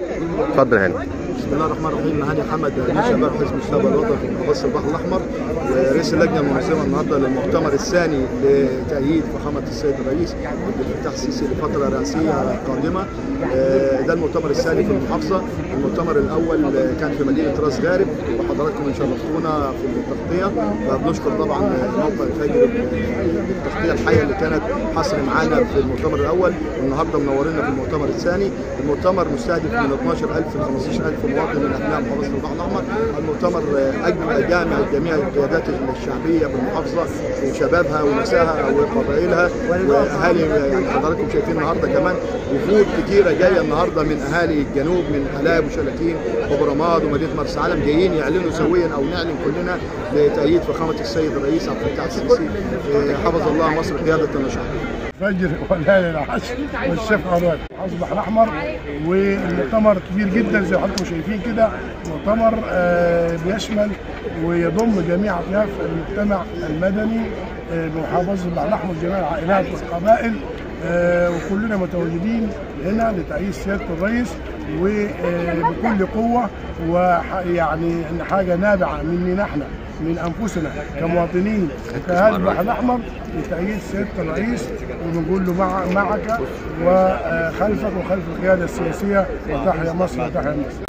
اتفضل هاني. بسم الله الرحمن الرحيم. هاني حمد امين شباب حزب الشباب الوطني في محافظه البحر الأحمر ورئيس اللجنة المنظمة النهارده للمؤتمر الثاني لتأييد فخامة السيد الرئيس عبد الفتاح السيسي لفترة رئاسية قادمة. آه، ده المؤتمر الثاني في المحافظة. المؤتمر الأول كان في مدينة راس غارب وحضراتكم شرفتونا في التغطية. فبنشكر طبعا موقع الفجر بالتغطيه الحية اللي كانت حصر معانا في المؤتمر الأول. والنهارده منورينا في المؤتمر الثاني. المؤتمر مستهدف من 12000 ل 15000 مواطن من ابناء محافظه البحر الأحمر. المؤتمر أجمع جامع جميع القيادات الشعبية بالمحافظة وشبابها ونسائها وقبائلها. وأهالي يعني حضراتكم شايفين النهارده كمان وفود كتيرة جاية النهارده من أهالي الجنوب من حلايب وشلاتين وبرماد ومدينة مرسى علم جايين يعلنوا سويا أو نعلن كلنا لتأييد فخامة السيد الرئيس عبد الفتاح السيسي حفظ الله مصر قيادة النشاط. فجر وليالي العشر والشفع حوض البحر الأحمر والمؤتمر كبير جدا زي ما حضراتكم شايفين كده. مؤتمر آه، بيشمل ويضم جميع أطياف المجتمع المدني آه، بمحافظة البحر الأحمر جميع العائلات والقبائل آه، وكلنا متواجدين هنا لتأييد سيادة الرئيس. وبكل قوة ويعني حاجة نابعة مننا إحنا. من انفسنا كمواطنين كهذا البحر الأحمر لتأييد سيادة الرئيس ونقول له مع معك وخلفك وخلف القيادة السياسية وتحيا مصر وتحيا مصر.